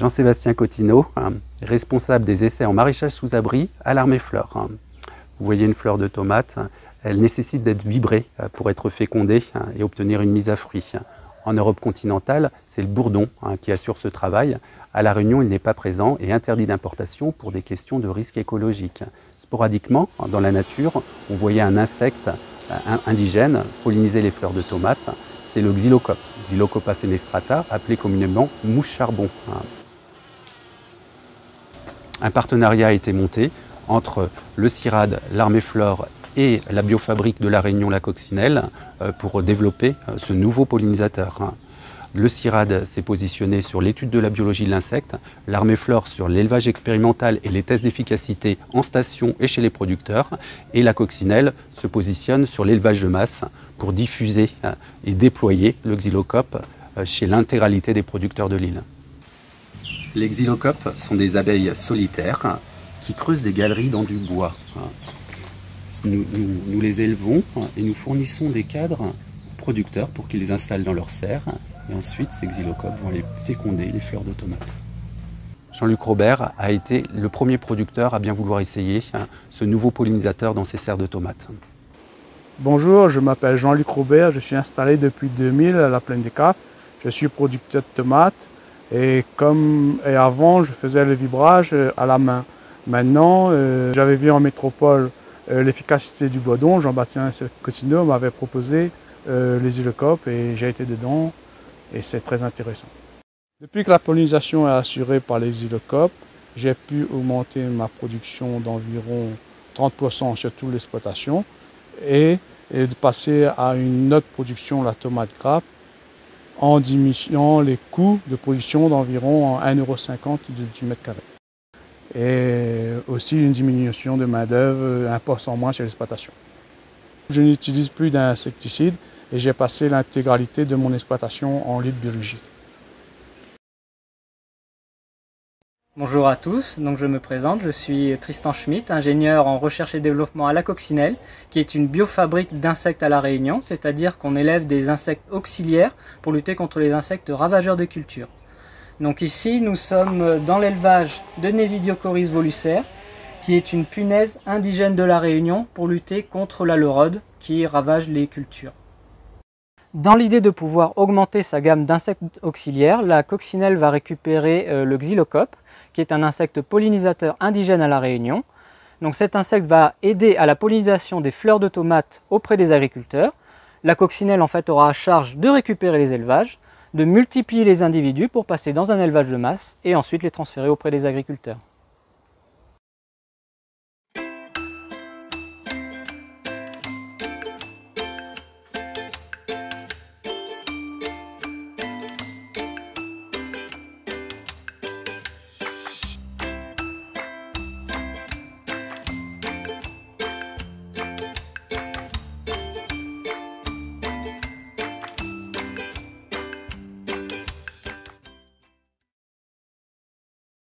Jean-Sébastien Cotineau, hein, responsable des essais en maraîchage sous abri à l'armée fleur. Hein. Vous voyez une fleur de tomate, elle nécessite d'être vibrée euh, pour être fécondée hein, et obtenir une mise à fruit. En Europe continentale, c'est le bourdon qui assure ce travail. À La Réunion, il n'est pas présent et interdit d'importation pour des questions de risque écologique. Sporadiquement, dans la nature, on voyait un insecte euh, indigène polliniser les fleurs de tomates. C'est le xylocope, Xylocopa fenestrata, appelé communément mouche charbon un partenariat a été monté entre le CIRAD, l'armée flore et la biofabrique de la Réunion, la coccinelle, euh, pour développer euh, ce nouveau pollinisateur. Le CIRAD s'est positionné sur l'étude de la biologie de l'insecte, l'armée flore sur l'élevage expérimental et les tests d'efficacité en station et chez les producteurs, et la coccinelle se positionne sur l'élevage de masse pour diffuser euh, et déployer le xylocope chez l'intégralité des producteurs de l'île. Les xylocopes sont des abeilles solitaires qui creusent des galeries dans du bois. Nous, les élevons et nous fournissons des cadres producteurs pour qu'ils les installent dans leur serre. Et ensuite, ces xylocopes vont aller féconder les fleurs de tomates. Jean-Luc Robert a été le premier producteur à bien vouloir essayer hein, ce nouveau pollinisateur dans ses serres de tomates. Bonjour, je m'appelle Jean-Luc Robert, je suis installé depuis 2000 à la Plaine des Capes. Je suis producteur de tomates et comme et avant, je faisais le vibrage euh, à la main. Maintenant, euh, j'avais vu en métropole euh, l'efficacité du bois-don. Jean-Baptiste Cotineau m'avait proposé les hélocopes et j'ai été dedans et c'est très intéressant. Depuis que la pollinisation est assurée par les hélocopes, j'ai pu augmenter ma production d'environ 30% sur toute l'exploitation et, et passer à une autre production, la tomate grappe, en diminuant les coûts de production d'environ 1,50€ du mètre carré. Et aussi une diminution de main-d'œuvre, un poste moins sur l'exploitation. Je n'utilise plus d'insecticides et j'ai passé l'intégralité de mon exploitation en lutte biologique. Bonjour à tous, donc je me présente, je suis Tristan Schmitt, ingénieur en recherche et développement à la Coccinelle, qui est une biofabrique d'insectes à La Réunion, c'est-à-dire qu'on élève des insectes auxiliaires pour lutter contre les insectes ravageurs de culture. Donc ici, nous sommes dans l'élevage de Nesidiocoris volucère, qui est une punaise indigène de La Réunion pour lutter contre la lerode qui ravage les cultures. Dans l'idée de pouvoir augmenter sa gamme d'insectes auxiliaires, la coccinelle va récupérer euh, le xylocope, qui est un insecte pollinisateur indigène à La Réunion. Donc cet insecte va aider à la pollinisation des fleurs de tomates auprès des agriculteurs. La coccinelle en fait aura à charge de récupérer les élevages, de multiplier les individus pour passer dans un élevage de masse et ensuite les transférer auprès des agriculteurs.